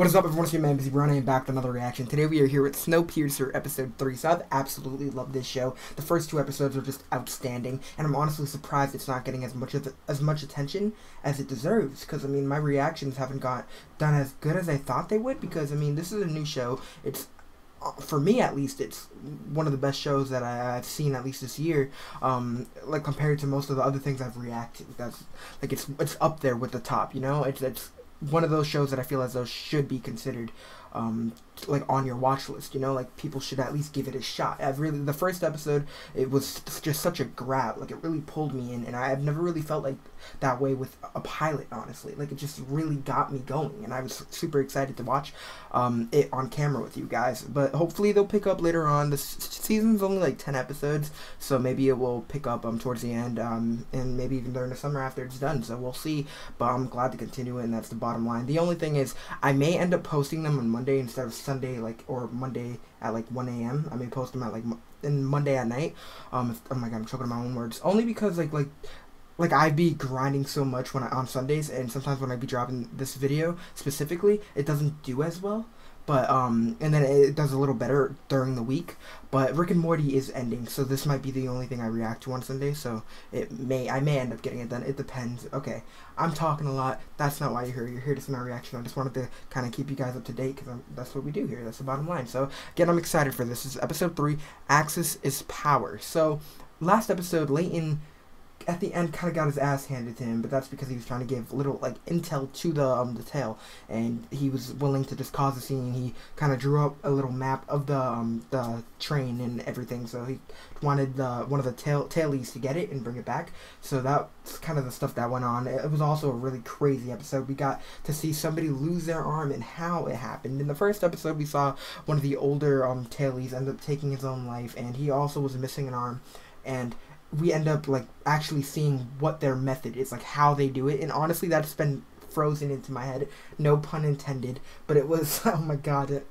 What is up, everyone? It's your man, BizzyBron, and back with another reaction. Today we are here with Snowpiercer Episode 3. So I've absolutely loved this show. The first two episodes are just outstanding, and I'm honestly surprised it's not getting as much the, as much attention as it deserves. Because I mean, my reactions haven't got done as good as I thought they would. Because I mean, this is a new show. It's uh, for me at least, it's one of the best shows that I, have seen at least this year. Um, like compared to most of the other things I've reacted, that's like it's it's up there with the top. You know, it's it's one of those shows that I feel as though should be considered um, like on your watch list. You know, like people should at least give it a shot. I've really the first episode it was just such a grab. Like it really pulled me in, and I've never really felt like that way with a pilot. Honestly, like it just really got me going, and I was super excited to watch um, it on camera with you guys. But hopefully they'll pick up later on. This season's only like ten episodes, so maybe it will pick up um, towards the end, um, and maybe even during the summer after it's done. So we'll see. But I'm glad to continue it, and that's the bottom line. The only thing is, I may end up posting them on Monday instead of Sunday, like or Monday at like 1 a.m. I may post them at like in Monday at night. Um, if, oh my god, I'm choking on my own words. Only because like like like I be grinding so much when I on Sundays, and sometimes when I be dropping this video specifically, it doesn't do as well but um and then it does a little better during the week. But rick and morty is ending so this might be the only thing i react to on sunday so it may i may end up getting it done. It depends. Okay i'm talking a lot. That's not why you're here. You're here to see my reaction. I just wanted to kind of keep you guys up to date because that's what we do here. That's the bottom line. So again i'm excited for this. this is episode three. Access is power. So last episode layton at the end kind of got his ass handed to him, but that's because he was trying to give little like intel to the um the tail, and he was willing to just cause a scene. He kind of drew up a little map of the um the train and everything, so he wanted the one of the tail tailies to get it and bring it back. So that's kind of the stuff that went on. It was also a really crazy episode. We got to see somebody lose their arm and how it happened. In the first episode, we saw one of the older um tailies end up taking his own life, and he also was missing an arm, and we end up like actually seeing what their method is, like how they do it. And honestly, that's been frozen into my head. No pun intended. But it was oh my god.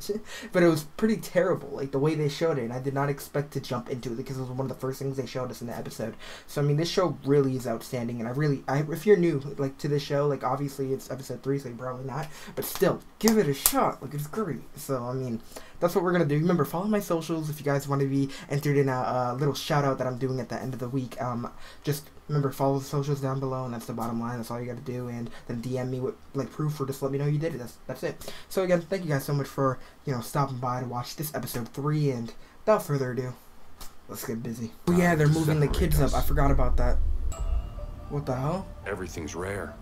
But it was pretty terrible. Like the way they showed it. And I did not expect to jump into it because it was one of the first things they showed us in the episode. So I mean, this show really is outstanding. And I really, I if you're new like to this show, like obviously it's episode three, so probably not. But still, give it a shot. Like it's great. So I mean that's what we're gonna do. Remember, follow my socials if you guys want to be entered in a, a, little shout out that I'm doing at the end of the week. Um, just remember follow the socials down below, and that's the bottom line. That's all you got to do, and then DM me with like proof or just let me know you did it. That's that's it. So again, thank you guys so much for you know stopping by to watch this episode three, and without further ado, let's get busy. Oh yeah, they're moving the kids up. I forgot about that. What the hell? Everything's rare.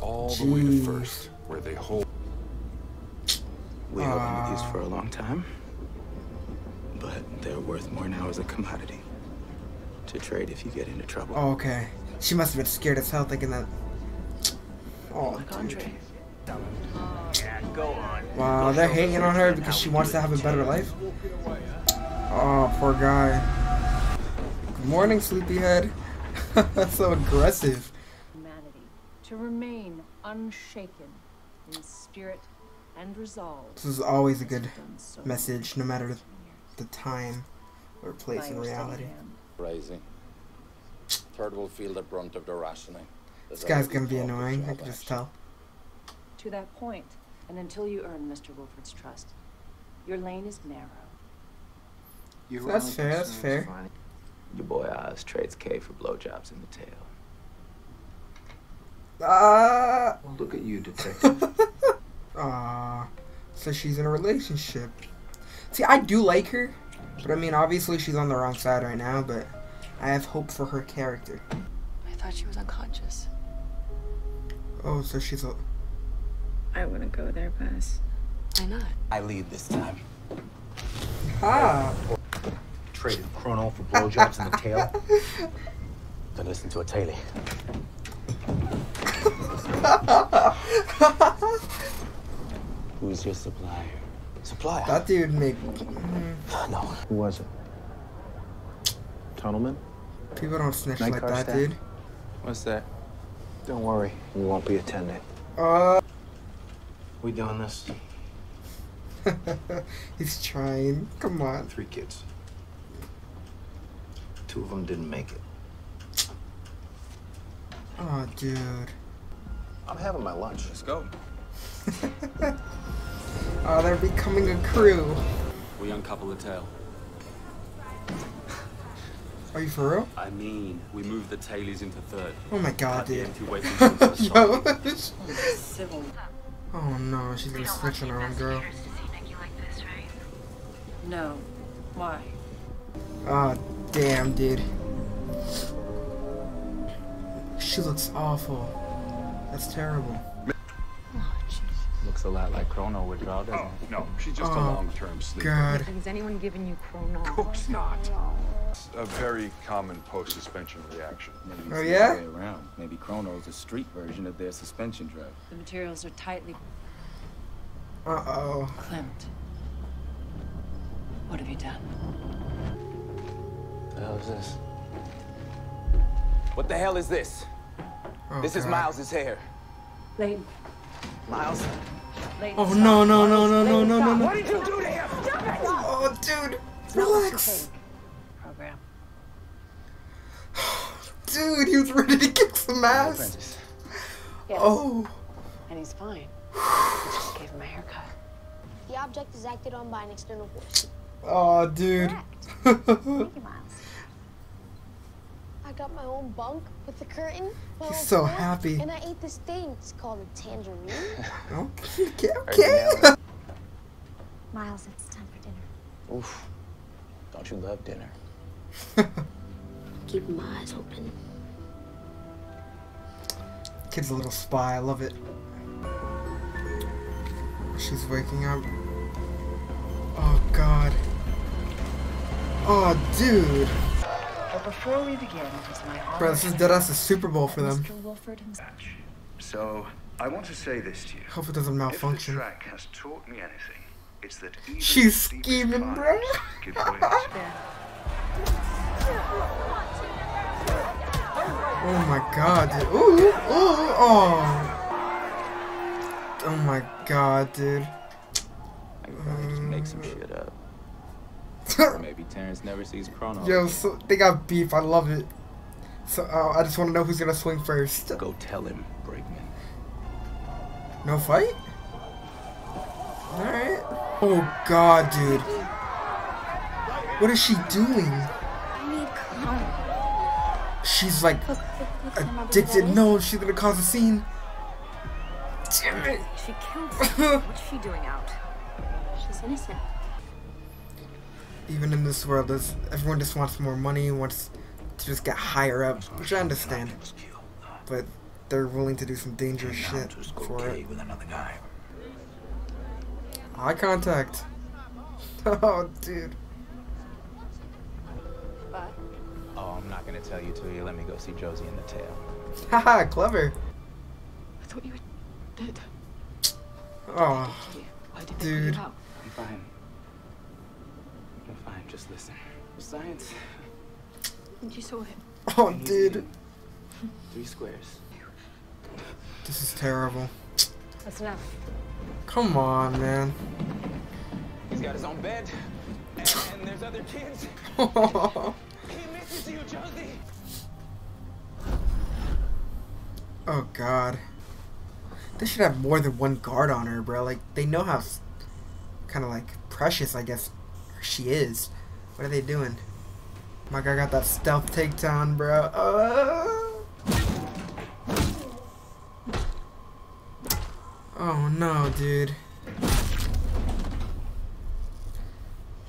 All the way to first, where they hold. We held onto these for a long time, but they're worth more now as a commodity. To trade if you get into trouble. Oh, okay. She must have been scared as hell thinking that. Oh, dude. Wow, they're hanging on her because she wants to have a better life? Oh, poor guy. Good morning, sleepyhead. That's so aggressive. Humanity to remain unshaken in spirit and resolve. This is always a good message, no matter the time or place in reality. Rising. Third will feel the brunt of the rationing. This guy's gonna be annoying, I can just tell. To that point, and until you earn Mr. Wilford's trust, your lane is narrow. You that's fair, that's fair. Your boy Oz trades K for blowjobs in the tail. Ah! Uh, well, look at you, detective. Ah, so she's in a relationship. See, I do like her, but I mean, obviously she's on the wrong side right now, but I have hope for her character. I thought she was unconscious. Oh, so she's a... I wouldn't go there, Bess. Why not? I lead this time. Ah. Traded Kronole for blowjobs in the tail. Then listen to a tailie. Who's your supplier? Supplier? That dude made. No. Who was it? Tunnelman? People don't snitch Night like that, staff? dude. What's that? Don't worry, you won't be attending. Uh. We doing this? He's trying. Come on. Three kids. Two of them didn't make it. Oh, dude. I'm having my lunch. Let's go. Oh, they're becoming a crew. We uncouple the tail. Are you for real? I mean, we move the tailies into third. Oh my god, Cut the dude. empty waiting room the Yo. Civil. oh no, she's gonna switch on her own girl. No. Why? Oh, damn, dude. She looks awful. That's terrible. Looks a lot like Kronole withdrawal, doesn't Oh, no, she's just a Oh, long-term sleeper. God. Has anyone given you Kronole? Of course not. It's a very common post-suspension reaction. Maybe Oh, the yeah? other way around. Maybe Kronole's a street version of their suspension drug. The materials are tightly Uh oh. clamped. What have you done? The hell is this? What the hell is this? oh This is Miles's hair. Layton. Miles. Layton. Oh stop. no no no no no no no no! What did you do to him? Oh, dude, It's not what you relax. Program. dude. He was ready to kick some ass. Yes. Oh, And he's fine. I just gave him a haircut. The object is acted on by an external force. oh, dude. Thank you, Miles. I got my own bunk with the curtain. my He's so floor, happy. And I ate this thing. It's called a tangerine. okay, okay. Miles, it's time for dinner. Oof. Don't you love dinner? Keep my eyes open. Kid's a little spy. I love it. She's waking up. Oh God. Oh, dude. But before we begin, it is my honor Bro, this is dead ass a Super Bowl for them. Mr. Wilford himself. So, I want to say this to you. Hope it doesn't If the malfunction. track has taught me anything, it's that even She's scheming, bro. give way Oh my god, dude. Ooh, ooh, oh. Oh my god, dude. I could probably just make some shit up. Or maybe Terrence never sees Kronole. Yo, so they got beef. I love it. So uh, I just want to know who's gonna swing first. Go tell him, Brakeman. No fight? Alright. Oh god, dude. What is she doing? I need Kronole. She's like addicted. No, she's gonna cause a scene. Damn it. She killed someone. What's she doing out? She's innocent. Even in this world, there's, everyone just wants more money, wants to just get higher up, which I understand. But they're willing to do some dangerous shit for it. with another guy. Eye contact. Oh, dude. But Oh, I'm not gonna tell you till you let me go see Josie in the tail. Haha, clever. I thought you were dead. Oh, Why did they Dude. put? I'm fine. I'm fine, just listen. Science. And you saw him. oh, dude. Three squares. This is terrible. that's enough. Come on, man. He's got his own bed. And, and there's other kids. oh, He misses you, Josie. Oh God. They should have more than one guard on her, bro. Like, they know how kind of like precious, I guess, she is. What are they doing? My guy got that stealth takedown, bro. Uh... Oh no, dude.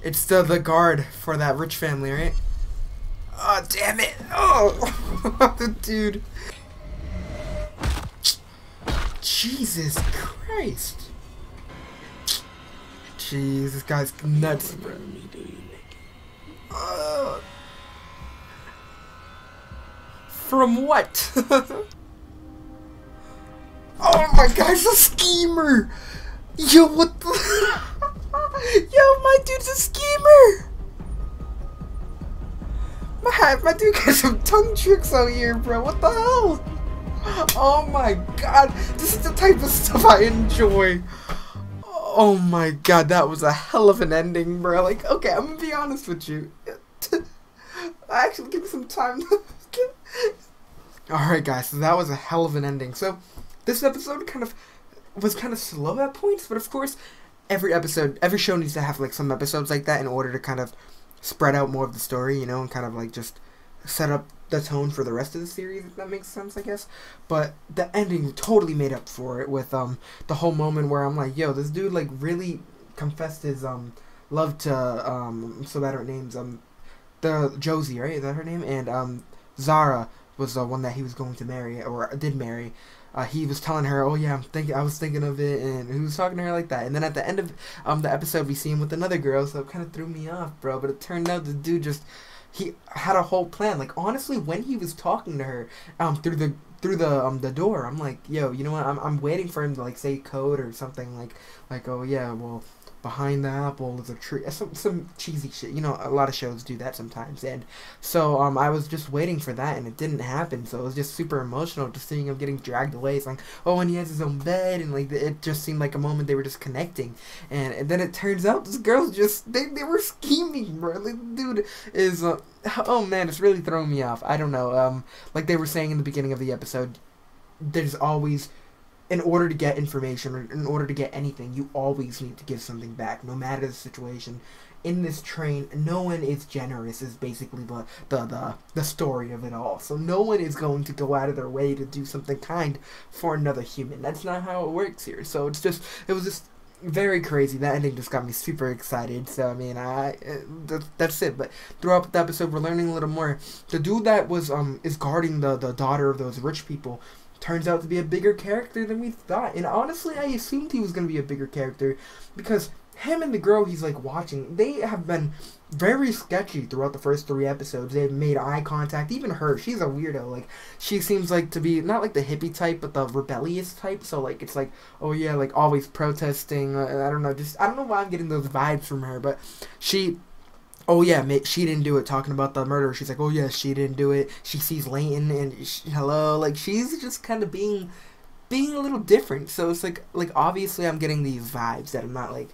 It's the the guard for that rich family, right? Oh damn it! Oh, dude. Jesus Christ. Jeez, this guy's nuts, bro. Uh, from what? oh my god, he's a schemer! Yo, what the? Yo, my dude's a schemer! My, my dude got some tongue tricks out here, bro. What the hell? Oh my god, this is the type of stuff I enjoy. Oh my god, that was a hell of an ending, bro. Like, okay, I'm gonna be honest with you. I actually, give me some time. Alright, guys, so that was a hell of an ending. So, this episode kind of was kind of slow at points, but of course, every episode, every show needs to have like some episodes like that in order to kind of spread out more of the story, you know, and kind of like just set up the tone for the rest of the series. If that makes sense, I guess. But the ending totally made up for it with um the whole moment where I'm like, yo, this dude like really confessed his um love to um so at names um the Josie right is that her name and um Zarah was the one that he was going to marry or did marry. Uh, he was telling her, "Oh yeah, I'm thinking. I was thinking of it," and he was talking to her like that. And then at the end of um the episode, we see him with another girl, so it kind of threw me off, bro. But it turned out the dude just he had a whole plan. Like honestly, when he was talking to her um through the through the um the door, I'm like, yo, you know what? I'm I'm waiting for him to like say code or something like like oh yeah, well behind the apple is a tree. Some some cheesy shit. You know, a lot of shows do that sometimes. And so um I was just waiting for that, and it didn't happen. So it was just super emotional just seeing him getting dragged away. It's like oh, and he has his own bed, and like it just seemed like a moment they were just connecting. And, and then it turns out this girl's just they they were scheming, bro. Like dude is. Uh, oh man, it's really throwing me off. I don't know. Um, like they were saying in the beginning of the episode, there's always, in order to get information or in order to get anything, you always need to give something back, no matter the situation. In this train, no one is generous. Is basically the the the the story of it all. So no one is going to go out of their way to do something kind for another human. That's not how it works here. So it's just it was just very crazy. That ending just got me super excited. So I mean, I uh, that's it. But throughout the episode, we're learning a little more. The dude that was um is guarding the the daughter of those rich people turns out to be a bigger character than we thought. And honestly, I assumed he was gonna be a bigger character because him and the girl he's like watching, they have been very sketchy throughout the first three episodes. They've made eye contact. Even her, she's a weirdo. Like she seems like to be not like the hippie type, but the rebellious type. So like it's like oh yeah, like always protesting. Uh, I don't know. Just I don't know why I'm getting those vibes from her, but she. Oh yeah, she didn't do it. Talking about the murder, she's like, "Oh yeah, she didn't do it." She sees Layton and she, hello, like she's just kind of being, being a little different. So it's like, like obviously I'm getting these vibes that I'm not like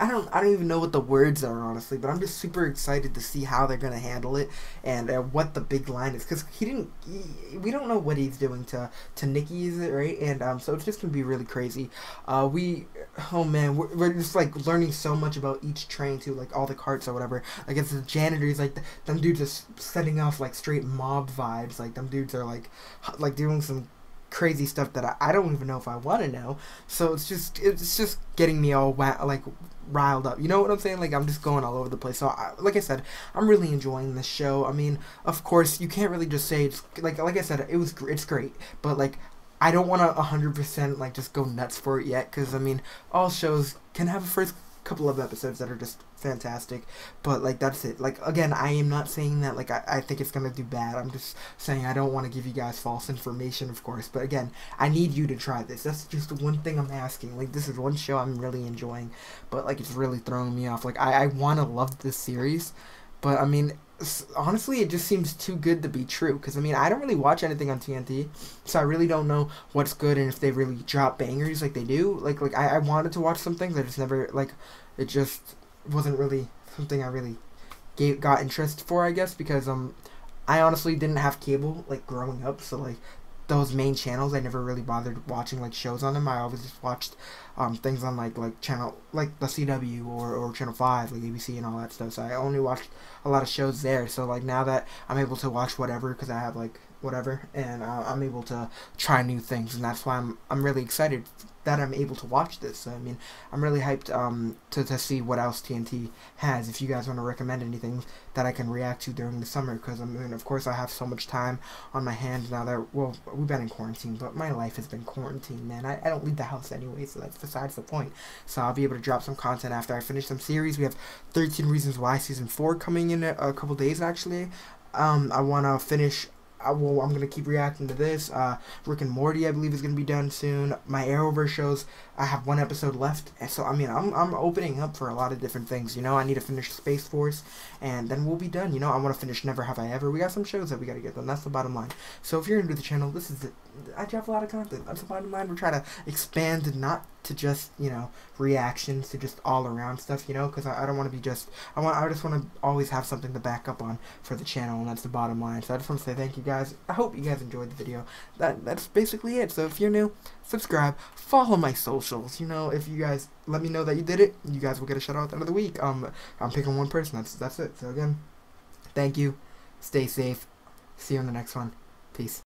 I don't I don't even know what the words are honestly, but I'm just super excited to see how they're gonna handle it and uh, what the big line is because he didn't he, we don't know what he's doing to to Nikki is it right and um so it's just gonna be really crazy. Uh, we oh man we're, we're just like learning so much about each train too like all the carts or whatever. Like it's the janitors like the, them dudes just setting off like straight mob vibes like them dudes are like like doing some crazy stuff that I, I don't even know if I want to know. So it's just it's just getting me all like riled up. You know what I'm saying? Like I'm just going all over the place. So I, like I said, I'm really enjoying this show. I mean, of course, you can't really just say it's like like I said, it was it's great, but like I don't want to 100% like just go nuts for it yet cuz I mean, all shows can have a first couple of episodes that are just fantastic but like that's it. Like again i am not saying that like i, I think it's gonna do bad. I'm just saying i don't want to give you guys false information of course but again i need you to try this. That's just one thing i'm asking. Like this is one show i'm really enjoying but like it's really throwing me off. Like i, I want to love this series but i mean honestly it just seems too good to be true. Because i mean i don't really watch anything on tnt so i really don't know what's good and if they really drop bangers like they do. Like like i, I wanted to watch some things i just never like it just wasn't really something I really gave, got interest for, I guess, because um, I honestly didn't have cable like growing up, so like those main channels, I never really bothered watching like shows on them. I always just watched um things on like like channel like the CW or or Channel Five, like ABC and all that stuff. So I only watched a lot of shows there. So like now that I'm able to watch whatever, because I have like whatever, and uh, I'm able to try new things, and that's why I'm I'm really excited that I'm able to watch this. So, I mean, I'm really hyped um, to, to see what else TNT has. If you guys want to recommend anything that I can react to during the summer, because I mean, of course, I have so much time on my hands now that well, we've been in quarantine, but my life has been quarantined, man. I, I don't leave the house anyway, so that's besides the point. So I'll be able to drop some content after I finish some series. We have 13 Reasons Why season four coming in a, a couple days actually. Um, I want to finish I will, I'm gonna keep reacting to this. Uh, Rick and Morty, I believe, is gonna be done soon. My Arrowverse shows, I have one episode left, so I mean, I'm I'm opening up for a lot of different things. You know, I need to finish Space Force, and then we'll be done. You know, I want to finish Never Have I Ever. We got some shows that we gotta get done. That's the bottom line. So if you're new to the channel, this is it. I have a lot of content. That's the bottom line. We're trying to expand, not to just you know reactions, to just all around stuff. You know, because I, I don't want to be just. I want. I just want to always have something to back up on for the channel, and that's the bottom line. So I just want to say thank you guys guys, I hope you guys enjoyed the video. That that's basically it. So if you're new, subscribe, follow my socials. You know, if you guys let me know that you did it, you guys will get a shout out at the end of the week. Um, I'm picking one person. That's that's it. So again, thank you. Stay safe. See you in the next one. Peace.